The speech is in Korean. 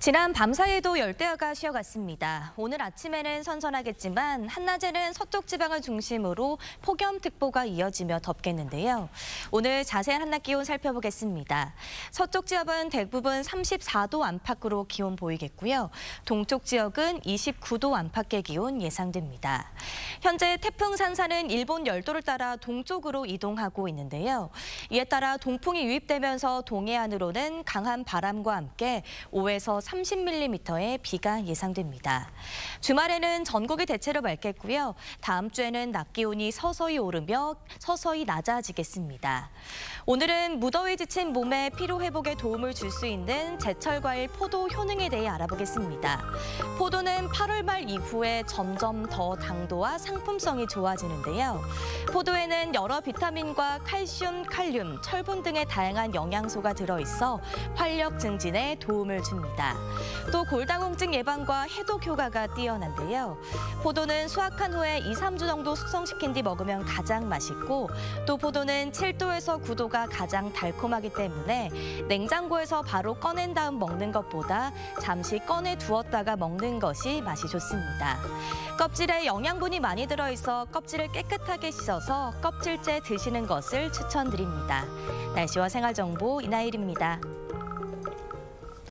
지난 밤사이에도 열대야가 쉬어갔습니다. 오늘 아침에는 선선하겠지만 한낮에는 서쪽 지방을 중심으로 폭염특보가 이어지며 덥겠는데요. 오늘 자세한 한낮 기온 살펴보겠습니다. 서쪽 지역은 대부분 34도 안팎으로 기온 보이겠고요. 동쪽 지역은 29도 안팎의 기온 예상됩니다. 현재 태풍 산사는 일본 열도를 따라 동쪽으로 이동하고 있는데요. 이에 따라 동풍이 유입되면서 동해안으로는 강한 바람과 함께 5에서 30mm의 비가 예상됩니다. 주말에는 전국이 대체로 맑겠고요. 다음 주에는 낮 기온이 서서히 오르며 서서히 낮아지겠습니다. 오늘은 무더위 지친 몸에 피로 회복에 도움을 줄 수 있는 제철 과일 포도 효능에 대해 알아보겠습니다. 포도는 8월 말 이후에 점점 더 당도와 상품성이 좋아지는데요. 포도에는 여러 비타민과 칼슘, 칼륨, 철분 등의 다양한 영양소가 들어있어 활력 증진에 도움을 줍니다. 또 골다공증 예방과 해독 효과가 뛰어난데요. 포도는 수확한 후에 2, 3주 정도 숙성시킨 뒤 먹으면 가장 맛있고 또 포도는 7도에서 9도가 가장 달콤하기 때문에 냉장고에서 바로 꺼낸 다음 먹는 것보다 잠시 꺼내 두었다가 먹는 것이 맛이 좋습니다. 껍질에 영양분이 많이 들어있어 껍질을 깨끗하게 씻어서 껍질째 드시는 것을 추천드립니다. 날씨와 생활정보 이나일입니다.